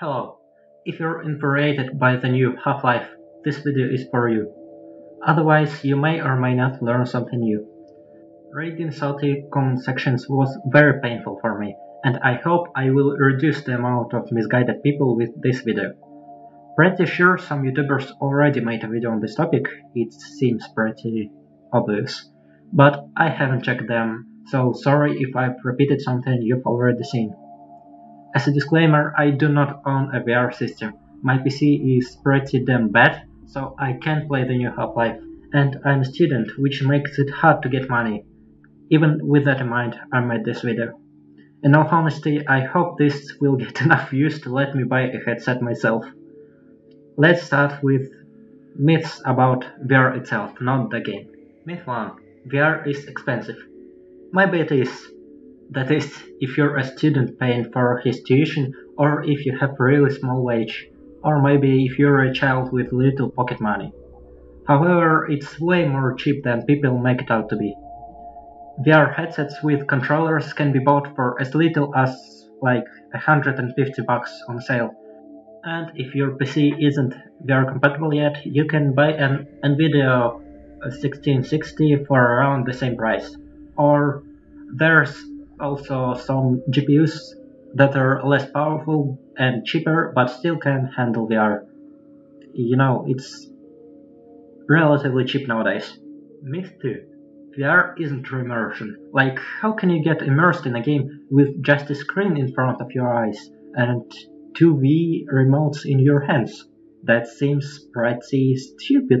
Hello. If you're infuriated by the new Half-Life, this video is for you. Otherwise, you may or may not learn something new. Reading salty comment sections was very painful for me, and I hope I will reduce the amount of misguided people with this video. Pretty sure some YouTubers already made a video on this topic, it seems pretty obvious. But I haven't checked them, so sorry if I've repeated something you've already seen. As a disclaimer, I do not own a VR system. My PC is pretty damn bad, so I can't play the new Half-Life, and I'm a student, which makes it hard to get money. Even with that in mind, I made this video. In all honesty, I hope this will get enough views to let me buy a headset myself. Let's start with myths about VR itself, not the game. Myth 1. VR is expensive. Maybe it is, that is, if you're a student paying for his tuition, or if you have really small wage, or maybe if you're a child with little pocket money. However, it's way more cheap than people make it out to be. VR headsets with controllers can be bought for as little as like 150 bucks on sale. And if your PC isn't VR compatible yet, you can buy an Nvidia 1660 for around the same price. Or there's also some GPUs that are less powerful and cheaper but still can handle VR. You know, it's relatively cheap nowadays. Myth 2. VR isn't true immersion. Like, how can you get immersed in a game with just a screen in front of your eyes and two Wii remotes in your hands? That seems pretty stupid.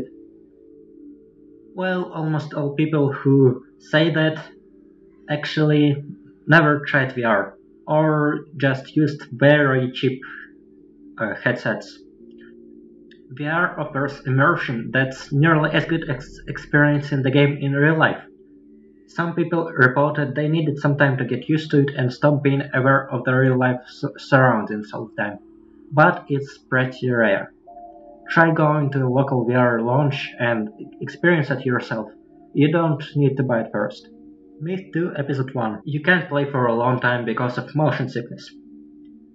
Well, almost all people who say that actually never tried VR or just used very cheap uh, headsets. VR offers immersion that's nearly as good as experiencing the game in real life. Some people reported they needed some time to get used to it and stop being aware of the real life surroundings all the time, but it's pretty rare. Try going to a local VR launch and experience it yourself. You don't need to buy it first. Myth 2 Episode 1 You can't play for a long time because of motion sickness.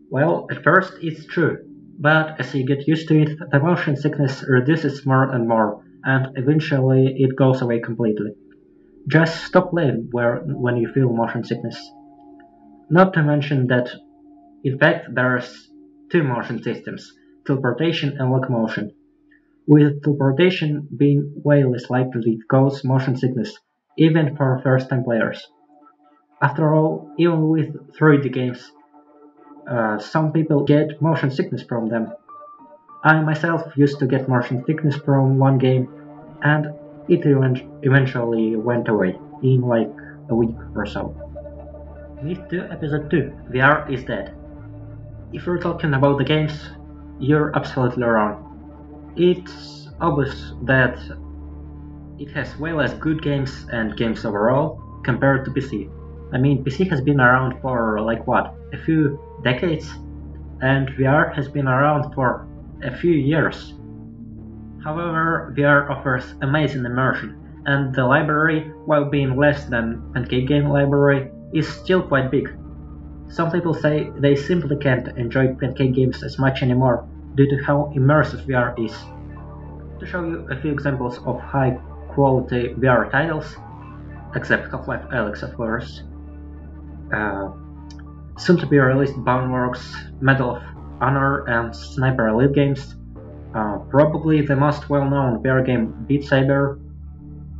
Well, at first it's true, but as you get used to it, the motion sickness reduces more and more, and eventually it goes away completely. Just stop playing where, when you feel motion sickness. Not to mention that, in fact, there's two motion systems, teleportation and locomotion. With teleportation being way less likely to cause motion sickness, even for first-time players. After all, even with 3D games, uh, some people get motion sickness from them. I myself used to get motion sickness from one game, and it eventually went away in like a week or so. Myth 2 Episode 2 VR is dead. If you're talking about the games, you're absolutely wrong. It's obvious that it has way less good games and games overall compared to PC. I mean, PC has been around for like what, a few decades? And VR has been around for a few years. However, VR offers amazing immersion, and the library, while being less than Pancake Game library, is still quite big. Some people say they simply can't enjoy Pancake games as much anymore due to how immersive VR is. To show you a few examples of high quality VR titles, except Half-Life Alyx of course. Uh, soon to be released Boneworks, Medal of Honor and Sniper Elite games, uh, probably the most well-known VR game Beat Saber,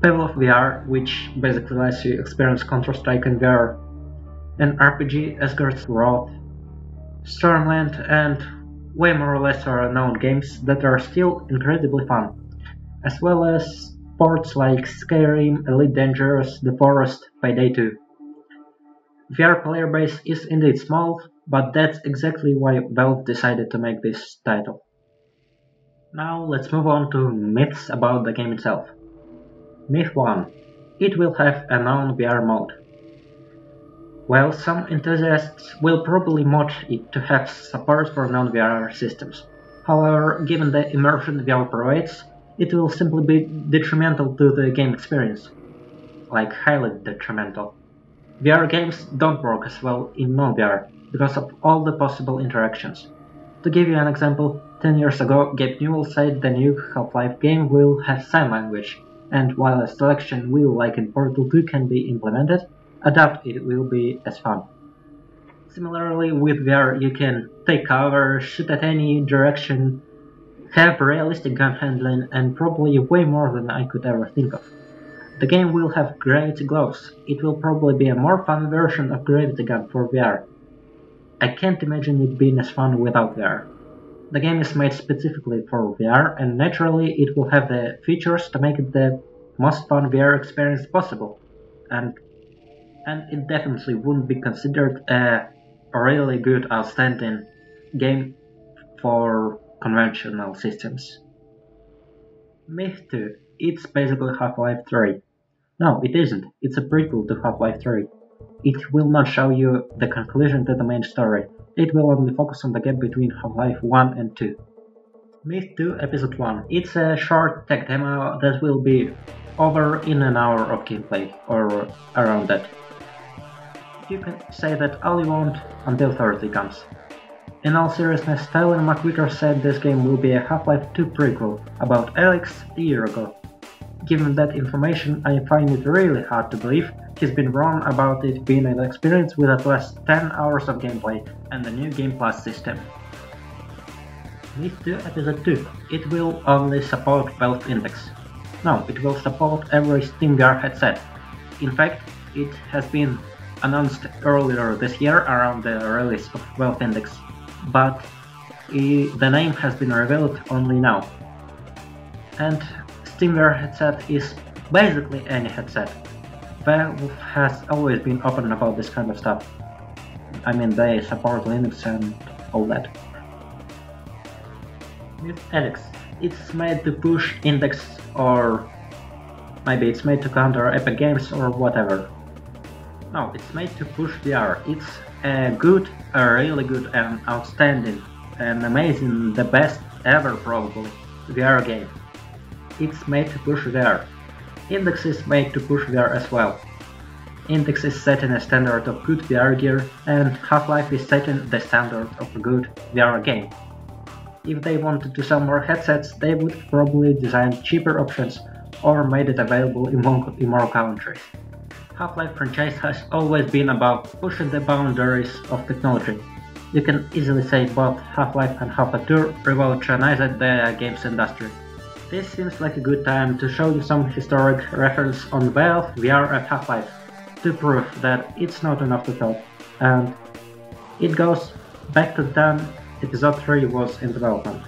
Pavlov VR, which basically lets you experience Counter-Strike in VR, an RPG Asgard's Wrath, Stormland, and way more lesser known games that are still incredibly fun, as well as ports like Skyrim, Elite Dangerous, The Forest, Payday 2. VR player base is indeed small, but that's exactly why Valve decided to make this title. Now let's move on to myths about the game itself. Myth 1. It will have a non-VR mode. Well, some enthusiasts will probably mod it to have support for non-VR systems. However, given the immersion VR provides, it will simply be detrimental to the game experience. Like highly detrimental. VR games don't work as well in non-VR because of all the possible interactions. To give you an example, 10 years ago, Gabe Newell said the new Half-Life game will have sign language, and while a selection wheel like in Portal 2 can be implemented, doubt it will be as fun. Similarly, with VR, you can take cover, shoot at any direction, have realistic gun handling, and probably way more than I could ever think of. The game will have gravity gloves. It will probably be a more fun version of Gravity Gun for VR, I can't imagine it being as fun without VR. The game is made specifically for VR, and naturally it will have the features to make it the most fun VR experience possible. And and it definitely wouldn't be considered a really good, outstanding game for conventional systems. Myth 2. It's basically Half-Life 3. No, it isn't. It's a prequel to Half-Life 3. It will not show you the conclusion to the main story, it will only focus on the gap between Half-Life 1 and 2. Myth 2 Episode 1 It's a short tech demo that will be over in an hour of gameplay, or around that. You can say that all you want until Thursday comes. In all seriousness, Tyler McVicker said this game will be a Half-Life 2 prequel about Alyx a year ago. Given that information, I find it really hard to believe he's been wrong about it being an experience with at least 10 hours of gameplay and the new Game Plus system. Myth 2 Episode 2. It will only support Valve Index. No, it will support every SteamVR headset. In fact, it has been announced earlier this year around the release of Valve Index, but the name has been revealed only now. And SteamVR headset is basically any headset. Valve has always been open about this kind of stuff. I mean, they support Linux and all that. With Alyx, it's made to push index or maybe it's made to counter Epic Games or whatever. No, it's made to push VR. It's a good, a really good and outstanding and amazing, the best ever probably VR game. It's made to push VR. Index is made to push VR as well. Index is setting a standard of good VR gear, and Half-Life is setting the standard of a good VR game. If they wanted to sell more headsets, they would probably design cheaper options or made it available in more, in more countries. Half-Life franchise has always been about pushing the boundaries of technology. You can easily say both Half-Life and Half-Life 2 revolutionized the games industry. This seems like a good time to show you some historic reference on Valve, VR and Half-Life to prove that it's not enough to talk, and it goes back to the time Episode 3 was in development.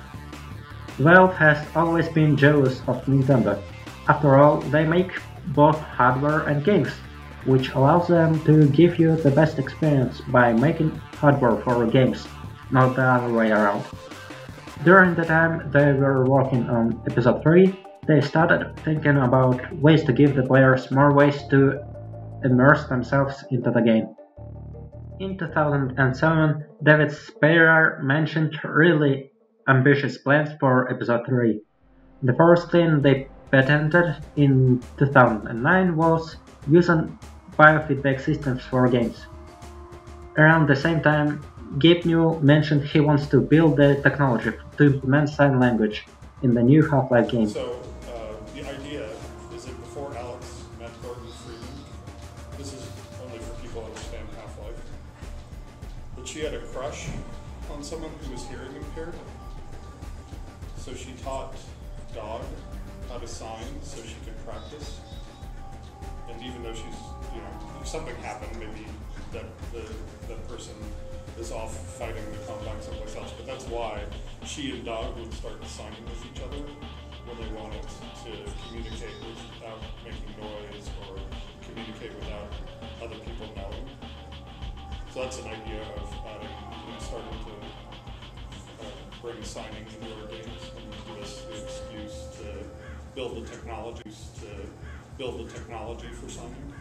Valve has always been jealous of Nintendo. After all, they make both hardware and games, which allows them to give you the best experience by making hardware for games, not the other way around. During the time they were working on episode 3, they started thinking about ways to give the players more ways to immerse themselves into the game. In 2007, David Speyrer mentioned really ambitious plans for episode 3. The first thing they patented in 2009 was using biofeedback systems for games. Around the same time, Gabe Newell mentioned he wants to build the technology to implement sign language in the new Half-Life game. So, uh, the idea is that before Alyx met Gordon Freeman, this is only for people who understand Half-Life, that she had a crush on someone who was hearing impaired. So she taught Dog how to sign so she could practice. And even though she's, you know, something happened, maybe that the that person is off fighting the combat someplace else. But that's why she and Dog would start signing with each other when they wanted to communicate without making noise or communicate without other people knowing. So that's an idea of adding, you know, starting to uh, bring signing into our games and give us the excuse to build the technologies to build the technology for signing.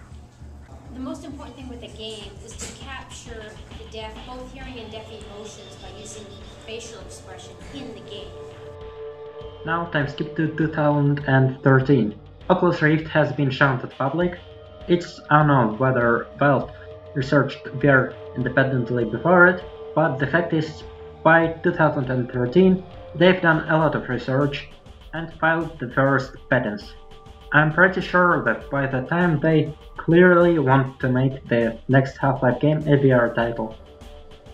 The most important thing with a game is to capture the deaf, both hearing and deaf emotions by using facial expression in the game. Now time skip to 2013. Oculus Rift has been shown to the public. It's unknown whether Valve researched VR independently before it, but the fact is by 2013 they've done a lot of research and filed the first patents. I'm pretty sure that by the time they clearly want to make the next Half-Life game a VR title.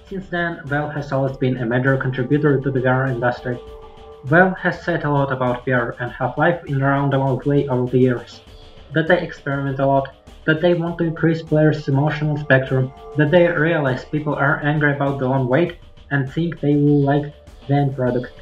Since then, Valve has always been a major contributor to the VR industry. Valve has said a lot about VR and Half-Life in a roundabout way over the years. That they experiment a lot, that they want to increase players' emotional spectrum, that they realize people are angry about the long wait and think they will like the end product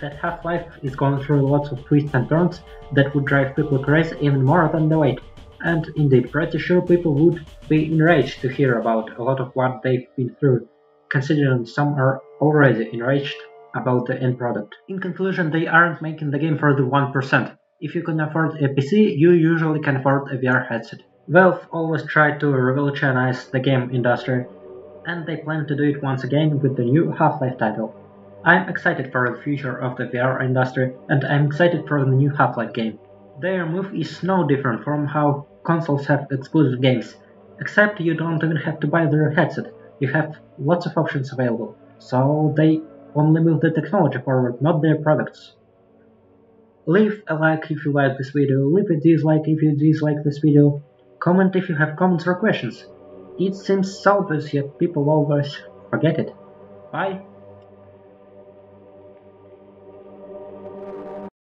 that Half-Life is going through lots of twists and turns that would drive people crazy even more than the wait. And indeed, pretty sure people would be enraged to hear about a lot of what they've been through, considering some are already enraged about the end product. In conclusion, they aren't making the game for the 1%. If you can afford a PC, you usually can afford a VR headset. Valve always tried to revolutionize the game industry, and they plan to do it once again with the new Half-Life title. I'm excited for the future of the VR industry and I'm excited for the new Half-Life game. Their move is no different from how consoles have exclusive games, except you don't even have to buy their headset, you have lots of options available, so they only move the technology forward, not their products. Leave a like if you like this video, leave a dislike if you dislike this video, comment if you have comments or questions. It seems so obvious yet people always forget it. Bye!